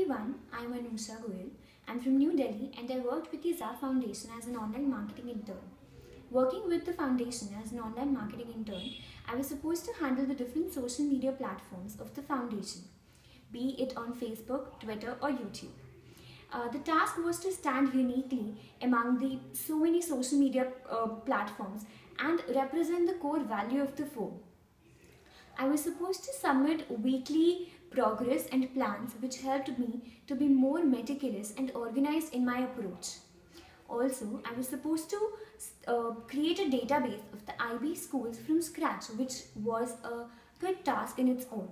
everyone, I'm Anusha Goel. I'm from New Delhi and I worked with the Zav Foundation as an online marketing intern. Working with the foundation as an online marketing intern, I was supposed to handle the different social media platforms of the foundation, be it on Facebook, Twitter, or YouTube. Uh, the task was to stand uniquely among the so many social media uh, platforms and represent the core value of the firm. I was supposed to submit weekly progress and plans which helped me to be more meticulous and organized in my approach. Also, I was supposed to uh, create a database of the IB schools from scratch, which was a good task in its own.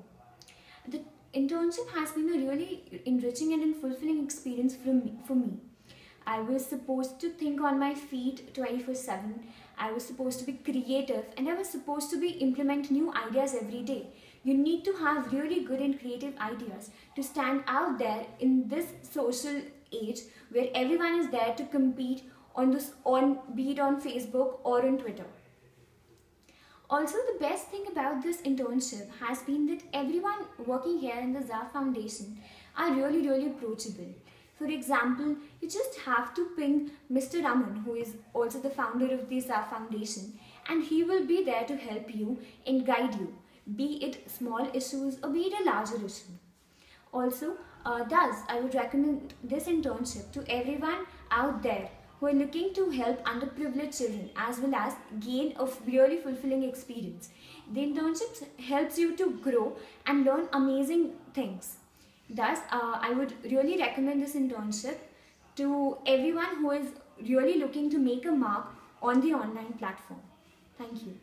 The internship has been a really enriching and fulfilling experience for me. For me. I was supposed to think on my feet 24 7. I was supposed to be creative and I was supposed to be implement new ideas every day. You need to have really good and creative ideas to stand out there in this social age where everyone is there to compete on this on be it on Facebook or on Twitter. Also, the best thing about this internship has been that everyone working here in the Zav Foundation are really, really approachable. For example, you just have to ping Mr. Aman, who is also the founder of the Zav Foundation, and he will be there to help you and guide you, be it small issues or be it a larger issue. Also, uh, thus, I would recommend this internship to everyone out there who are looking to help underprivileged children as well as gain a really fulfilling experience. The internship helps you to grow and learn amazing things. Thus, uh, I would really recommend this internship to everyone who is really looking to make a mark on the online platform. Thank you.